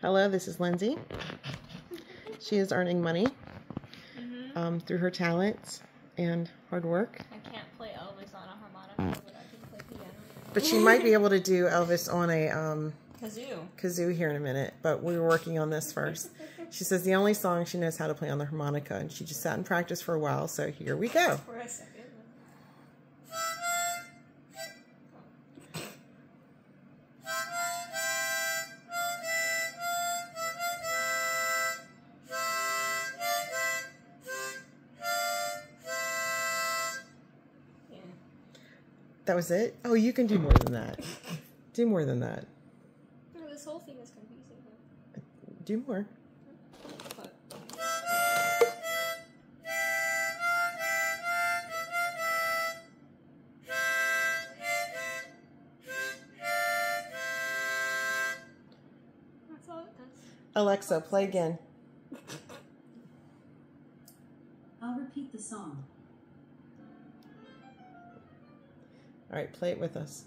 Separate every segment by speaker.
Speaker 1: Hello, this is Lindsay. She is earning money um, through her talents and hard work.
Speaker 2: I can't play Elvis on a harmonica, but I can play piano.
Speaker 1: But she might be able to do Elvis on a um,
Speaker 2: Kazoo.
Speaker 1: kazoo here in a minute. But we were working on this first. She says the only song she knows how to play on the harmonica, and she just sat and practiced for a while. So here we go. That was it. Oh, you can do more than that. Do more than that.
Speaker 2: No, this whole thing is confusing. though.
Speaker 1: Do more.
Speaker 2: But that's all it does.
Speaker 1: Alexa, play again.
Speaker 3: I'll repeat the song.
Speaker 1: All right, play it with us.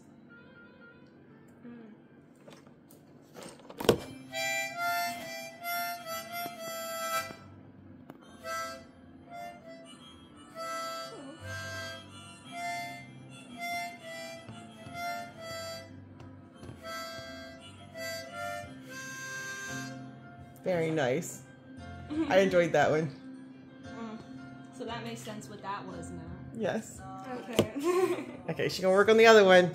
Speaker 1: Very nice. I enjoyed that one.
Speaker 2: Mm. So that makes sense what that was now.
Speaker 1: Yes.
Speaker 2: Okay.
Speaker 1: Okay, she gonna work on the other one.